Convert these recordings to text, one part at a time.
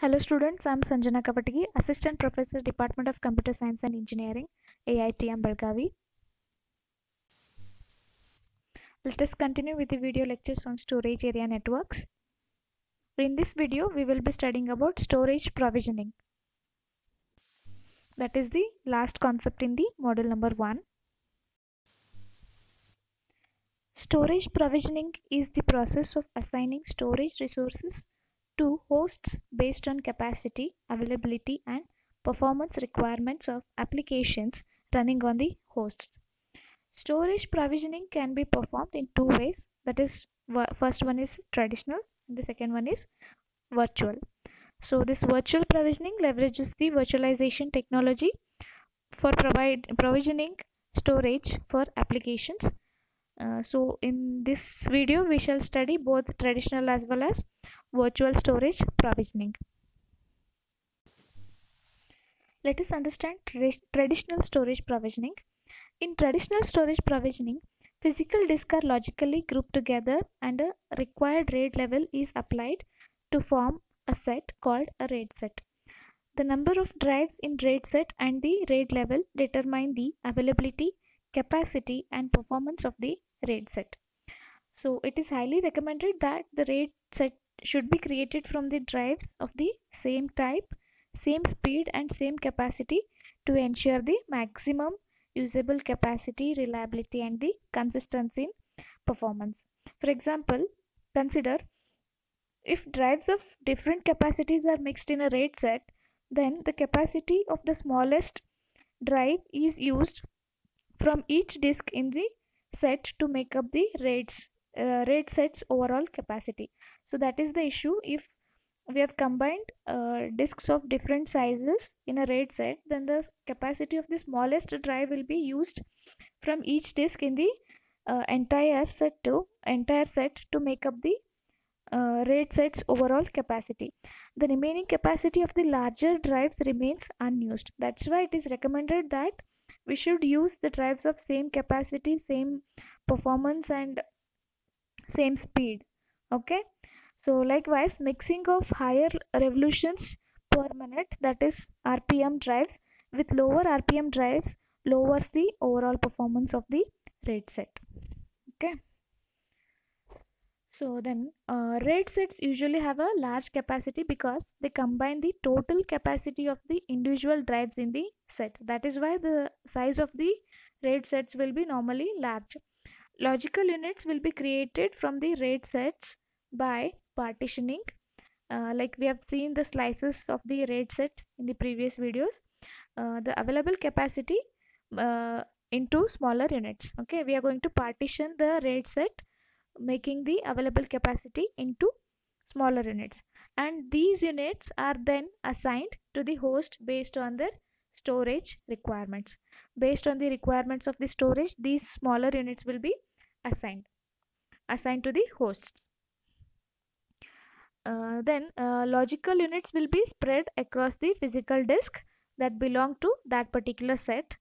Hello students, I am Sanjana Kawatagi, Assistant Professor, Department of Computer Science and Engineering, AITM Belgavi. Let us continue with the video lectures on storage area networks. In this video, we will be studying about storage provisioning. That is the last concept in the model number 1. Storage provisioning is the process of assigning storage resources to hosts based on capacity, availability, and performance requirements of applications running on the hosts. Storage provisioning can be performed in two ways. That is, first one is traditional, and the second one is virtual. So, this virtual provisioning leverages the virtualization technology for provide provisioning storage for applications. Uh, so, in this video, we shall study both traditional as well as virtual storage provisioning. Let us understand tra traditional storage provisioning. In traditional storage provisioning, physical disks are logically grouped together and a required RAID level is applied to form a set called a RAID set. The number of drives in RAID set and the RAID level determine the availability, capacity and performance of the RAID set. So it is highly recommended that the RAID set should be created from the drives of the same type, same speed and same capacity to ensure the maximum usable capacity, reliability and the consistency in performance. For example, consider if drives of different capacities are mixed in a RAID set, then the capacity of the smallest drive is used from each disk in the set to make up the RAIDs, uh, RAID set's overall capacity. So that is the issue if we have combined uh, disks of different sizes in a RAID set then the capacity of the smallest drive will be used from each disk in the uh, entire set to entire set to make up the uh, RAID set's overall capacity. The remaining capacity of the larger drives remains unused. That's why it is recommended that we should use the drives of same capacity, same performance and same speed. Okay. So likewise mixing of higher revolutions per minute that is RPM drives with lower RPM drives lowers the overall performance of the RAID set. Okay. So then uh, RAID sets usually have a large capacity because they combine the total capacity of the individual drives in the set. That is why the size of the RAID sets will be normally large. Logical units will be created from the RAID sets by partitioning. Uh, like we have seen the slices of the RAID set in the previous videos. Uh, the available capacity uh, into smaller units. Okay we are going to partition the RAID set making the available capacity into smaller units. And these units are then assigned to the host based on their storage requirements. Based on the requirements of the storage these smaller units will be assigned assigned to the hosts uh, then uh, logical units will be spread across the physical disk that belong to that particular set.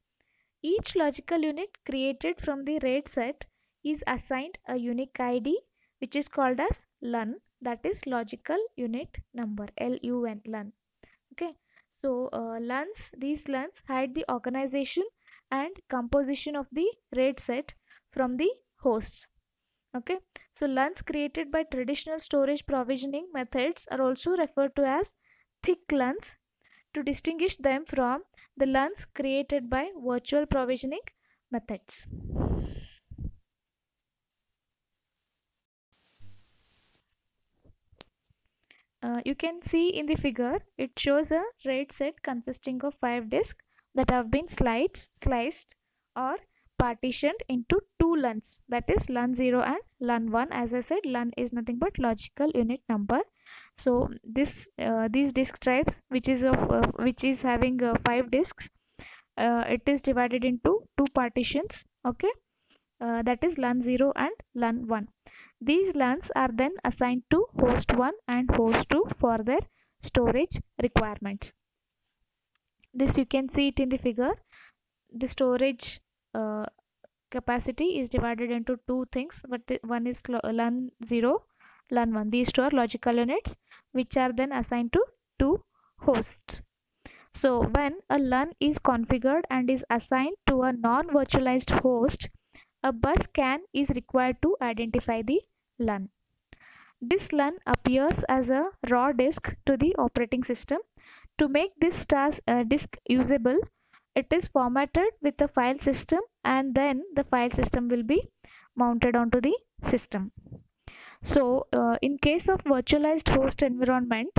Each logical unit created from the RAID set is assigned a unique ID which is called as LUN that is logical unit number LUN LUN. Okay. So uh, LUNs these LUNs hide the organization and composition of the RAID set from the hosts okay so LUNs created by traditional storage provisioning methods are also referred to as thick LUNs to distinguish them from the LUNs created by virtual provisioning methods. Uh, you can see in the figure it shows a RAID set consisting of five disks that have been sliced, sliced or partitioned into two LUNs that is LUN 0 and LUN 1 as I said LUN is nothing but logical unit number. So this uh, these disk drives which is of uh, which is having uh, five disks uh, it is divided into two partitions okay? Uh, that is LUN 0 and LUN 1 these LUNs are then assigned to host 1 and host 2 for their storage requirements. This you can see it in the figure. The storage uh, capacity is divided into two things but one is LUN 0 LUN 1 these two are logical units which are then assigned to two hosts. So when a LUN is configured and is assigned to a non-virtualized host, a bus scan is required to identify the LUN. This LUN appears as a raw disk to the operating system. To make this task, uh, disk usable, it is formatted with the file system and then the file system will be mounted onto the system. So uh, in case of virtualized host environment,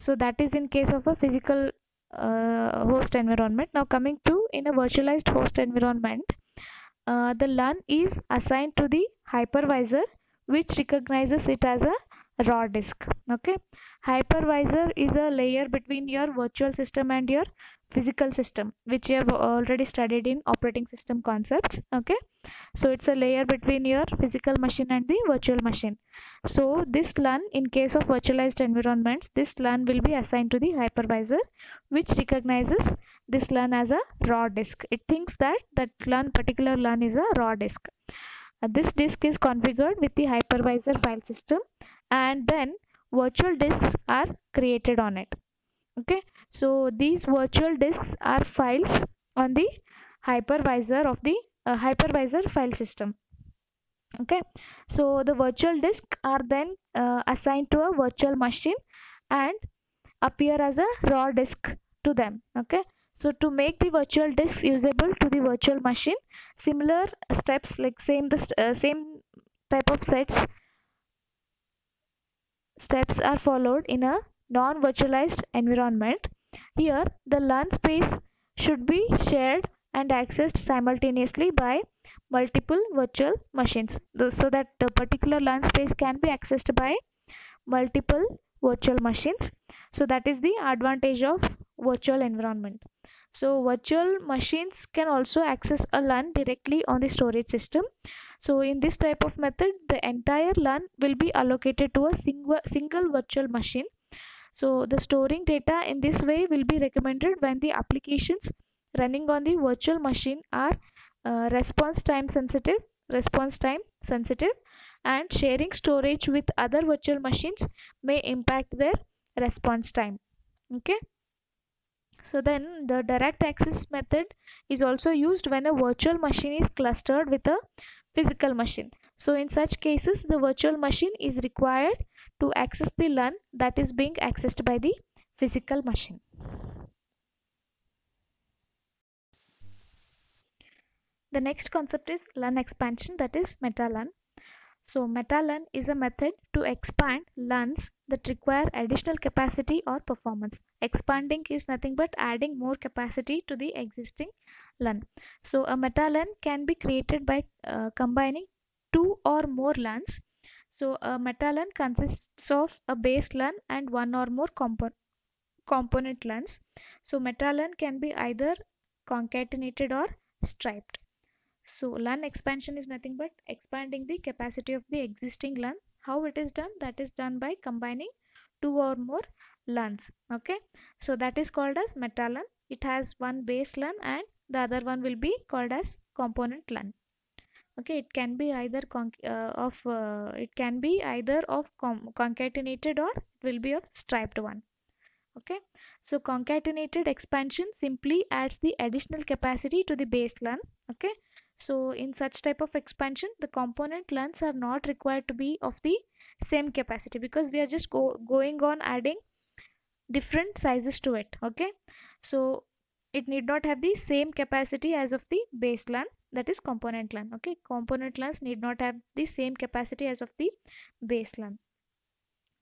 so that is in case of a physical uh, host environment. Now coming to in a virtualized host environment, uh, the LUN is assigned to the hypervisor which recognizes it as a raw disk okay hypervisor is a layer between your virtual system and your physical system which you have already studied in operating system concepts okay? So it's a layer between your physical machine and the virtual machine. So this LUN in case of virtualized environments this LUN will be assigned to the hypervisor which recognizes this LUN as a raw disk. It thinks that that LUN particular LUN is a raw disk. Uh, this disk is configured with the hypervisor file system and then virtual disks are created on it okay so these virtual disks are files on the hypervisor of the uh, hypervisor file system. Okay. So the virtual disk are then uh, assigned to a virtual machine and appear as a raw disk to them. Okay. So to make the virtual disk usable to the virtual machine, similar steps like same the uh, same type of sets steps are followed in a non-virtualized environment. Here the LUN space should be shared and accessed simultaneously by multiple virtual machines so that the particular LUN space can be accessed by multiple virtual machines so that is the advantage of virtual environment so virtual machines can also access a LUN directly on the storage system. So in this type of method, the entire LUN will be allocated to a single, single virtual machine. So the storing data in this way will be recommended when the applications running on the virtual machine are uh, response time sensitive, response time sensitive and sharing storage with other virtual machines may impact their response time. Okay. So then the direct access method is also used when a virtual machine is clustered with a physical machine. So in such cases the virtual machine is required to access the LUN that is being accessed by the physical machine. The next concept is LUN expansion that is meta-LUN. So meta-LUN is a method to expand LUNs that require additional capacity or performance. Expanding is nothing but adding more capacity to the existing LUN. So a meta-LUN can be created by uh, combining two or more LUNs. So a meta-LUN consists of a base LUN and one or more compo component LUNs. So meta-LUN can be either concatenated or striped. So LUN expansion is nothing but expanding the capacity of the existing LUN. How it is done? That is done by combining two or more LUNs. Okay. So that is called as meta LUN. It has one base LUN and the other one will be called as component LUN. Okay, it can be either uh, of uh, it can be either of concatenated or it will be of striped one. Okay, so concatenated expansion simply adds the additional capacity to the base LUN. Okay, so in such type of expansion, the component LUNs are not required to be of the same capacity because we are just go going on adding different sizes to it. Okay. So it need not have the same capacity as of the base LUN that is component LUN. Okay. Component LUNs need not have the same capacity as of the base LUN.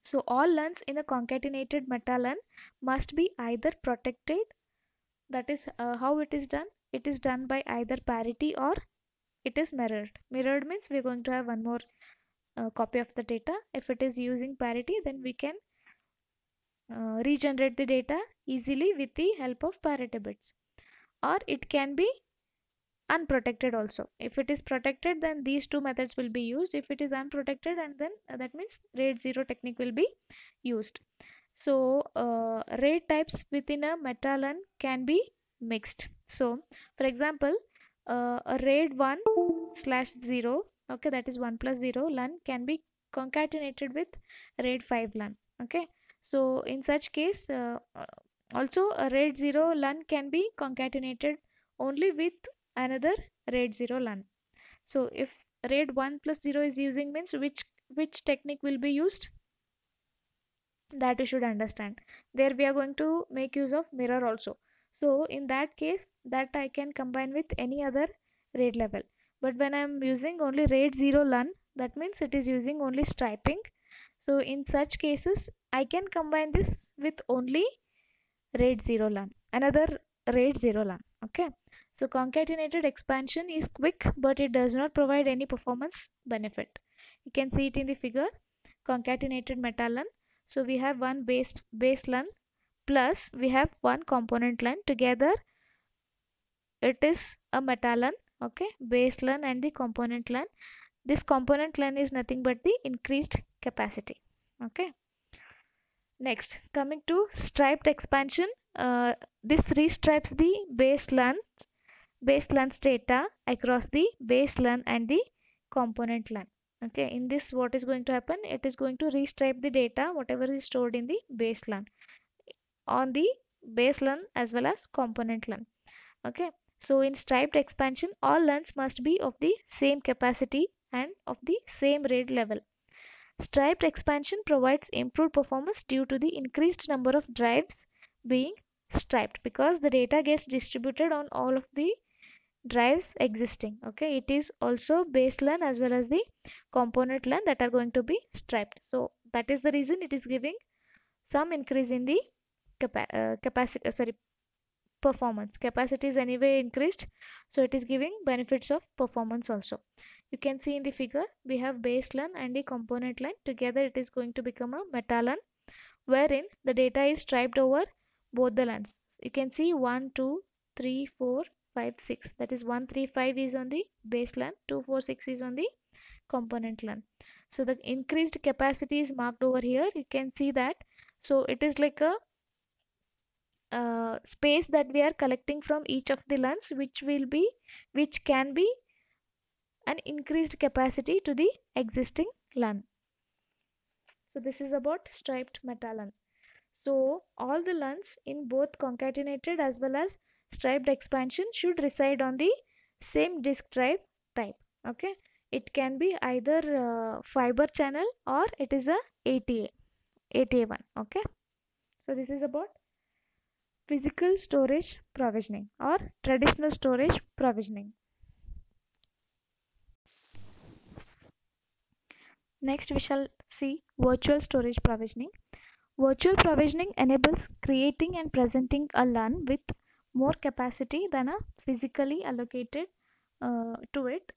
So all LUNs in a concatenated meta LUN must be either protected that is uh, how it is done it is done by either parity or it is mirrored mirrored means we're going to have one more uh, copy of the data if it is using parity then we can uh, regenerate the data easily with the help of parity bits or it can be unprotected also. If it is protected then these two methods will be used. If it is unprotected and then uh, that means RAID 0 technique will be used. So uh, RAID types within a meta LUN can be mixed. So for example uh, a raid 1 slash 0 okay that is 1 plus 0 LUN can be concatenated with raid 5 LUN okay. So in such case uh, also a RAID 0 LUN can be concatenated only with another RAID 0 LUN so if RAID 1 plus 0 is using means which which technique will be used? That you should understand. There we are going to make use of mirror also. So in that case that I can combine with any other RAID level. But when I'm using only RAID 0 LUN that means it is using only striping. So in such cases I can combine this with only RAID 0 LUN another RAID 0 LUN okay so concatenated expansion is quick but it does not provide any performance benefit. You can see it in the figure. Concatenated meta LUN so we have one base base LUN plus we have one component LUN together it is a meta LUN okay? Base LUN and the component LUN this component LUN is nothing but the increased capacity okay? Next coming to striped expansion uh, this restripes the base LUN base LUN's data across the base LUN and the component LUN okay in this what is going to happen? It is going to restripe the data whatever is stored in the base LUN on the base LUN as well as component LUN okay so in striped expansion all LUNs must be of the same capacity and of the same RAID level. Striped expansion provides improved performance due to the increased number of drives being striped because the data gets distributed on all of the drives existing okay? It is also base LUN as well as the component LUN that are going to be striped. So that is the reason it is giving some increase in the capa uh, capacity uh, sorry performance. Capacity is anyway increased so it is giving benefits of performance also. You can see in the figure we have base LUN and the component LUN together it is going to become a meta LUN wherein the data is striped over both the LUNs you can see 1 2 3 4 5 6 that is 135 is on the base LUN 246 is on the component LUN so the increased capacity is marked over here. You can see that. So it is like a uh, space that we are collecting from each of the LUNs which will be which can be an increased capacity to the existing LUN so this is about striped meta LUN so all the LUNs in both concatenated as well as striped expansion should reside on the same disk drive type okay? It can be either uh, fiber channel or it is a ATA ATA one okay? So this is about physical storage provisioning or traditional storage provisioning. Next we shall see virtual storage provisioning. Virtual provisioning enables creating and presenting a LUN with more capacity than a physically allocated uh, to it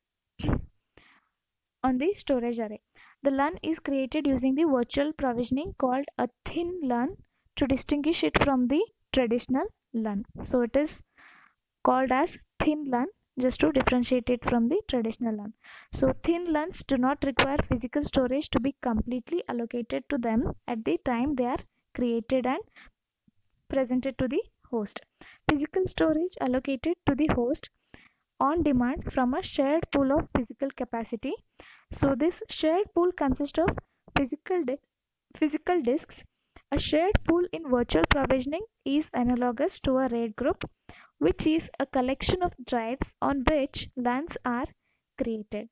on the storage array. The LUN is created using the virtual provisioning called a thin LUN to distinguish it from the traditional LUN. So it is called as thin LUN just to differentiate it from the traditional LUN. So thin LUNs do not require physical storage to be completely allocated to them at the time they are created and presented to the host. Physical storage allocated to the host on demand from a shared pool of physical capacity. So this shared pool consists of physical di physical disks. A shared pool in virtual provisioning is analogous to a RAID group, which is a collection of drives on which LUNs are created.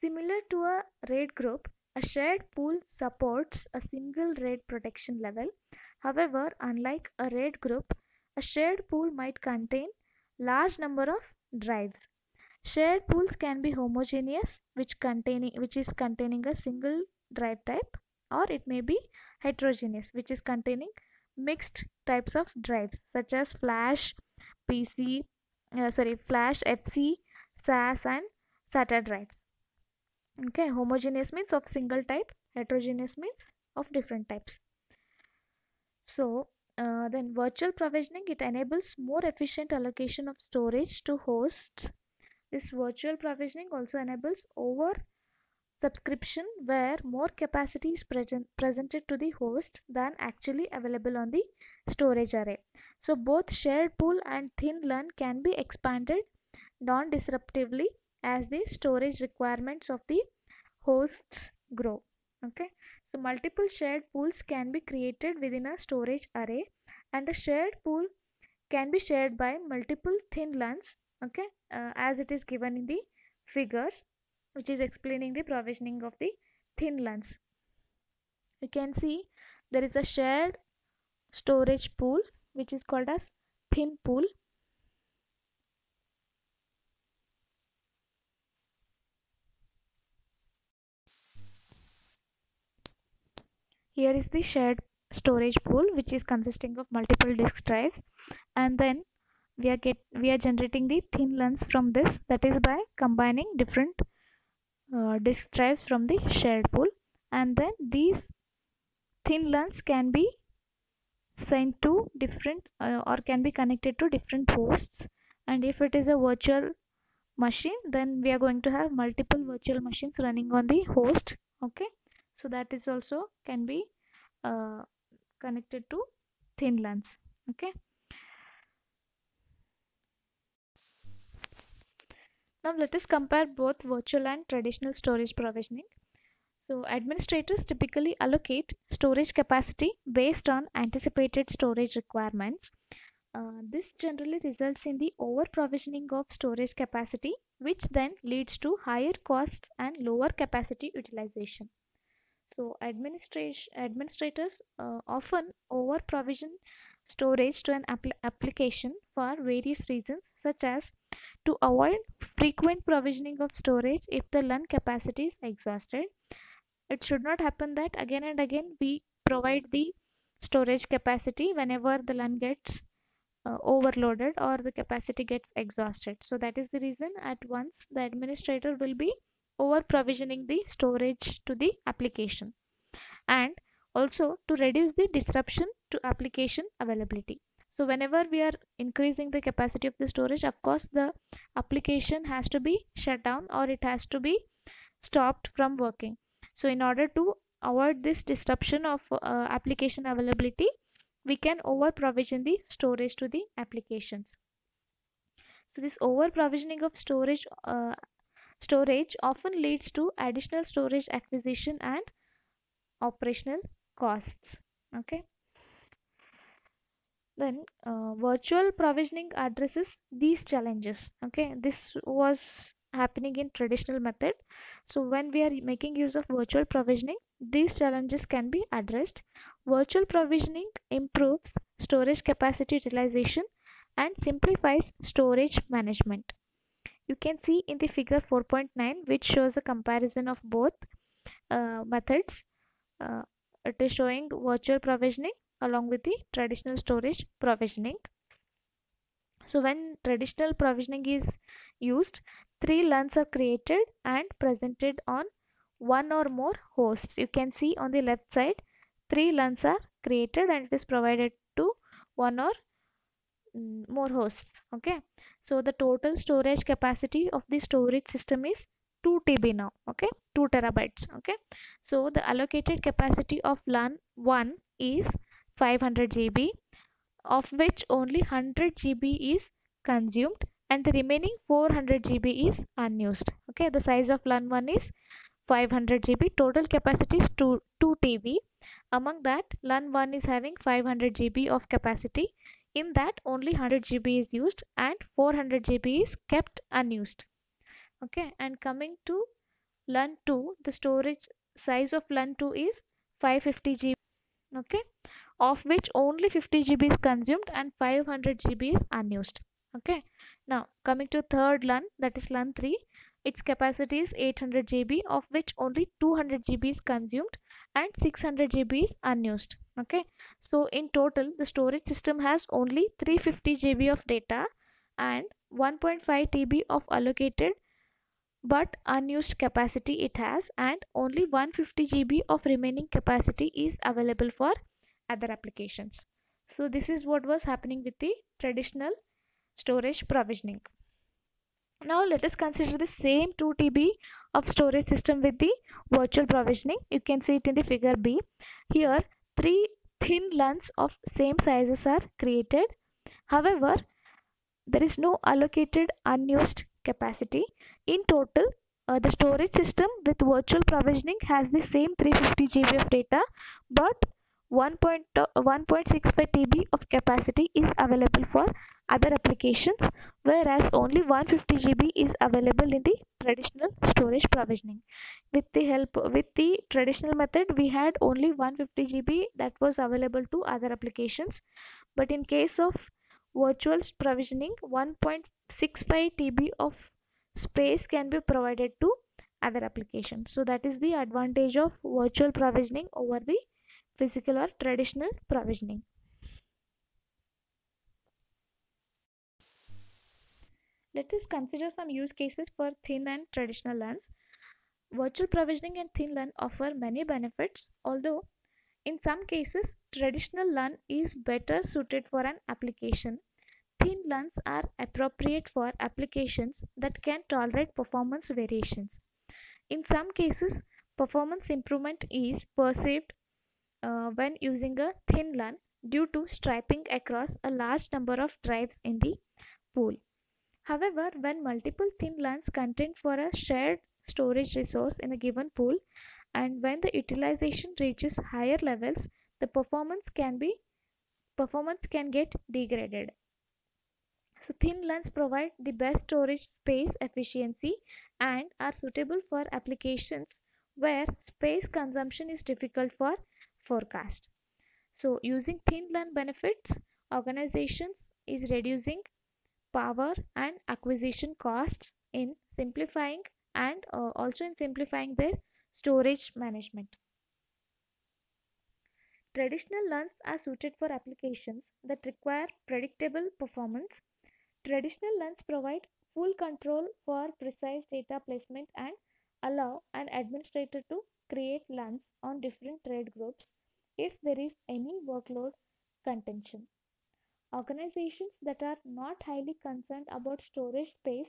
Similar to a RAID group, a shared pool supports a single RAID protection level However, unlike a RAID group, a shared pool might contain large number of drives. Shared pools can be homogeneous, which containing which is containing a single drive type, or it may be heterogeneous, which is containing mixed types of drives such as flash, PC, uh, sorry, flash, FC, SAS, and SATA drives. Okay, homogeneous means of single type, heterogeneous means of different types. So uh, then virtual provisioning, it enables more efficient allocation of storage to hosts. This virtual provisioning also enables over subscription where more capacity is present, presented to the host than actually available on the storage array. So both shared pool and thin LUN can be expanded non-disruptively as the storage requirements of the hosts grow. Okay So multiple shared pools can be created within a storage array and a shared pool can be shared by multiple thin LUNs okay uh, as it is given in the figures which is explaining the provisioning of the thin LUNs. You can see there is a shared storage pool which is called as thin pool here is the shared storage pool which is consisting of multiple disk drives. And then we are get we are generating the thin LUNs from this that is by combining different uh, disk drives from the shared pool. And then these thin LUNs can be sent to different uh, or can be connected to different hosts. And if it is a virtual machine then we are going to have multiple virtual machines running on the host okay so that is also can be uh, connected to thin LUNs okay? Now let us compare both virtual and traditional storage provisioning. So administrators typically allocate storage capacity based on anticipated storage requirements. Uh, this generally results in the over provisioning of storage capacity which then leads to higher costs and lower capacity utilization so administrators uh, often over provision storage to an apl application for various reasons such as to avoid frequent provisioning of storage if the LUN capacity is exhausted. It should not happen that again and again we provide the storage capacity whenever the LUN gets uh, overloaded or the capacity gets exhausted. So that is the reason at once the administrator will be over provisioning the storage to the application and also to reduce the disruption to application availability. So whenever we are increasing the capacity of the storage of course the application has to be shut down or it has to be stopped from working. So in order to avoid this disruption of uh, application availability we can over provision the storage to the applications. So this over provisioning of storage uh, storage often leads to additional storage acquisition and operational costs okay? Then uh, virtual provisioning addresses these challenges okay? This was happening in traditional method. So when we are making use of virtual provisioning these challenges can be addressed. Virtual provisioning improves storage capacity utilization and simplifies storage management you can see in the figure 4.9 which shows a comparison of both uh, methods. Uh, it is showing virtual provisioning along with the traditional storage provisioning. So when traditional provisioning is used three LUNs are created and presented on one or more hosts. You can see on the left side three LUNs are created and it is provided to one or Mm, more hosts okay? So the total storage capacity of the storage system is 2 TB now okay? 2 terabytes okay? So the allocated capacity of LUN 1 is 500 GB of which only 100 GB is consumed and the remaining 400 GB is unused okay? The size of LUN 1 is 500 GB total capacity is 2, 2 TB among that LUN 1 is having 500 GB of capacity in that only 100 GB is used and 400 GB is kept unused. Okay and coming to LUN 2 the storage size of LUN 2 is 550 GB okay of which only 50 GB is consumed and 500 GB is unused. Okay now coming to third LUN that is LUN 3 its capacity is 800 GB of which only 200 GB is consumed and 600 GB is unused okay so in total the storage system has only 350 GB of data and 1.5 TB of allocated but unused capacity it has and only 150 GB of remaining capacity is available for other applications. So this is what was happening with the traditional storage provisioning. Now let us consider the same 2 TB of storage system with the virtual provisioning. You can see it in the figure B. Here three thin LUNs of same sizes are created. However, there is no allocated unused capacity. In total, uh, the storage system with virtual provisioning has the same 350 GB of data but 1.65 TB of capacity is available for other applications whereas only 150 GB is available in the traditional storage provisioning. With the help with the traditional method we had only 150 GB that was available to other applications. But in case of virtual provisioning 1.65 TB of space can be provided to other applications. So that is the advantage of virtual provisioning over the physical or traditional provisioning let us consider some use cases for thin and traditional LUNs virtual provisioning and thin LUN offer many benefits although in some cases traditional LUN is better suited for an application thin LUNs are appropriate for applications that can tolerate performance variations. In some cases, performance improvement is perceived uh, when using a thin LUN due to striping across a large number of drives in the pool. However, when multiple thin LUNs contend for a shared storage resource in a given pool and when the utilization reaches higher levels, the performance can be performance can get degraded. So thin LUNs provide the best storage space efficiency and are suitable for applications where space consumption is difficult for forecast. So using thin LUN benefits, organizations is reducing power and acquisition costs in simplifying and uh, also in simplifying their storage management. Traditional LUNs are suited for applications that require predictable performance Traditional LUNs provide full control for precise data placement and allow an administrator to create LUNs on different RAID groups if there is any workload contention. Organizations that are not highly concerned about storage space,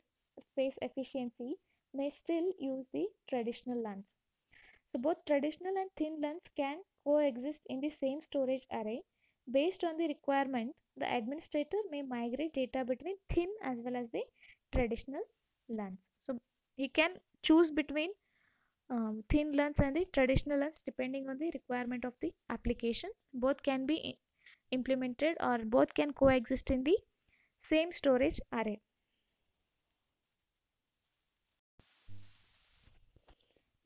space efficiency may still use the traditional LUNs. So both traditional and thin LUNs can coexist in the same storage array Based on the requirement, the administrator may migrate data between thin as well as the traditional LUNs. So he can choose between um, thin LUNs and the traditional LUNs depending on the requirement of the application. Both can be implemented or both can coexist in the same storage array.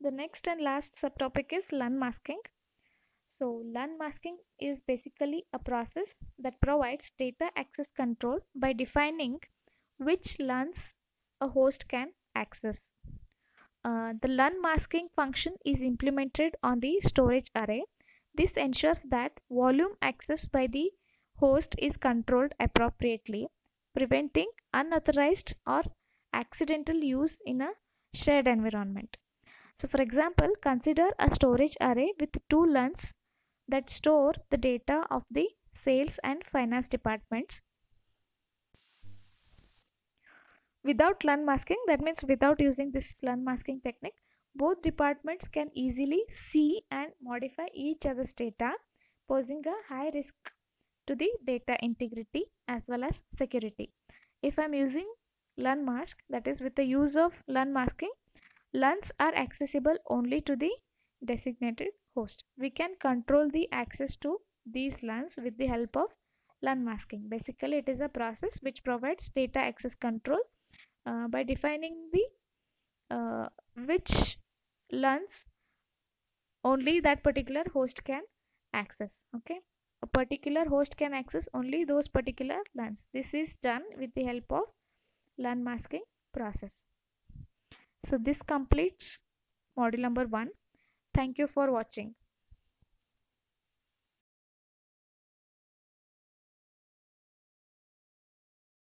The next and last subtopic is LUN masking. So LUN masking is basically a process that provides data access control by defining which LUNs a host can access. Uh, the LUN masking function is implemented on the storage array. This ensures that volume access by the host is controlled appropriately, preventing unauthorized or accidental use in a shared environment. So for example, consider a storage array with two LUNs that store the data of the sales and finance departments. Without LUN masking, that means without using this LUN masking technique, both departments can easily see and modify each other's data, posing a high risk to the data integrity as well as security. If I'm using LUN mask, that is with the use of LUN masking, LUNs are accessible only to the designated host. We can control the access to these LUNs with the help of LUN masking. Basically, it is a process which provides data access control uh, by defining the uh, which LUNs only that particular host can access. Okay, a particular host can access only those particular LUNs. This is done with the help of LUN masking process. So this completes module number one. Thank you for watching.